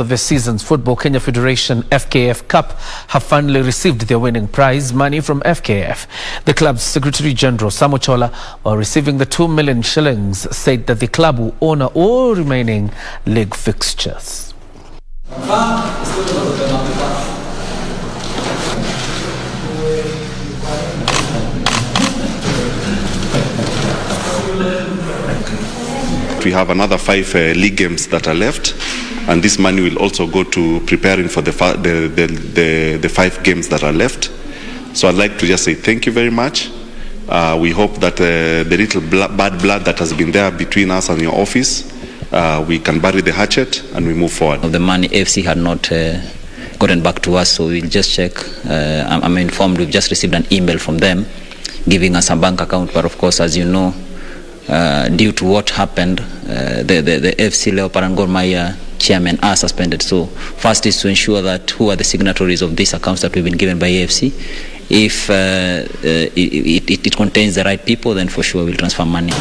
of this season's Football Kenya Federation FKF Cup have finally received their winning prize money from FKF. The club's Secretary General Samuel Ochola, while receiving the 2 million shillings, said that the club will honour all remaining league fixtures. We have another five uh, league games that are left, and this money will also go to preparing for the, the, the, the, the five games that are left. So I'd like to just say thank you very much. Uh, we hope that uh, the little bla- bad blood that has been there between us and your office, uh, we can bury the hatchet and we move forward. The money FC had not uh, gotten back to us, so we'll just check. Uh, I'm, I'm informed we've just received an email from them giving us a bank account, but of course, as you know, uh, due to what happened, uh, the, the, the AFC Leopard and Gor chairman are suspended. So first is to ensure that who are the signatories of these accounts that we've been given by AFC. If uh, uh it, it, it contains the right people, then for sure we'll transfer money.